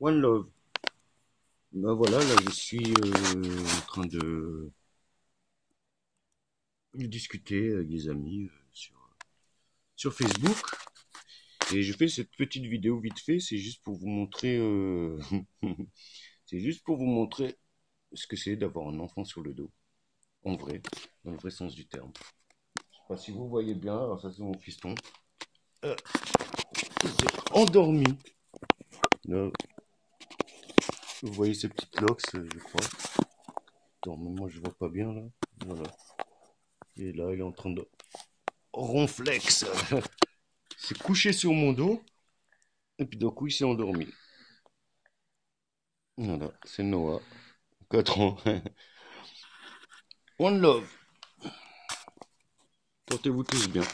One Love. Ben voilà, là je suis euh, en train de, discuter avec des amis euh, sur, sur Facebook. Et je fais cette petite vidéo vite fait, c'est juste pour vous montrer, euh, c'est juste pour vous montrer ce que c'est d'avoir un enfant sur le dos. En vrai, dans le vrai sens du terme. Je sais pas si vous voyez bien, alors ça c'est mon fiston. Endormi. Vous voyez ces petites locks, je crois. Moi je vois pas bien là. Voilà. Et là, il est en train de ronflex. s'est couché sur mon dos. Et puis d'un coup, il s'est endormi. Voilà, c'est Noah. 4 ans. One love. Portez-vous tous bien.